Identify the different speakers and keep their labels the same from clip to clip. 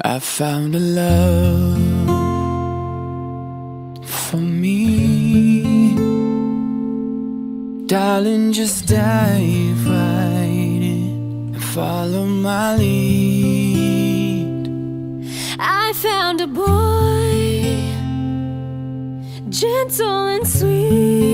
Speaker 1: I found a love for me. Darling, just dive right in and follow my lead.
Speaker 2: I found a boy, gentle and sweet.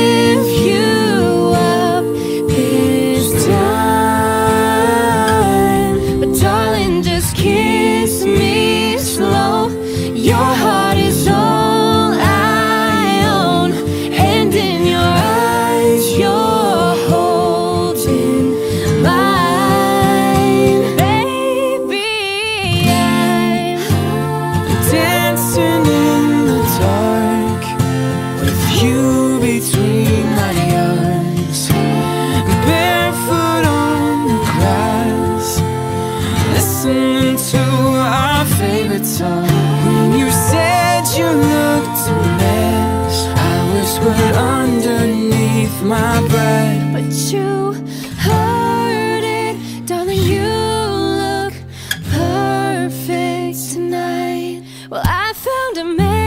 Speaker 1: to our favorite song. When you said you looked a mess, I whispered underneath my breath.
Speaker 2: But you heard it, darling. You look perfect tonight. Well, I found a man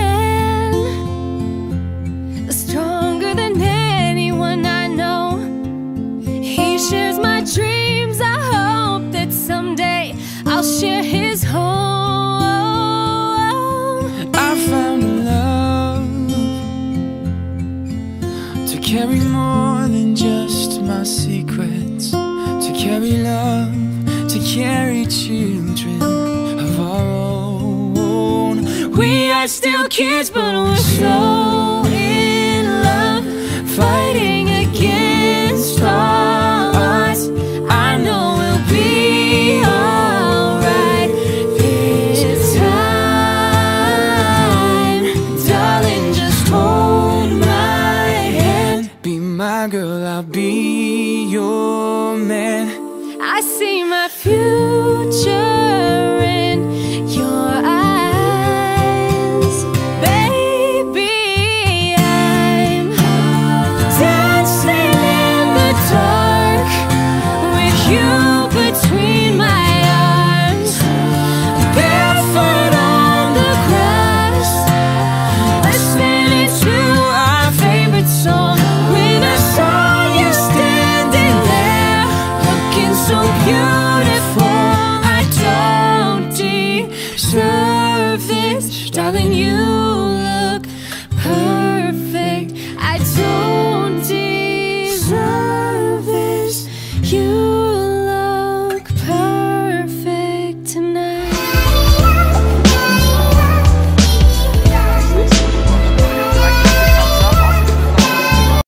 Speaker 1: carry more than just my secrets, to carry love, to carry children of our own. We are still kids, but we're so your man.
Speaker 2: I see my future so beautiful. I don't deserve this, darling. You look perfect. I don't deserve this. You.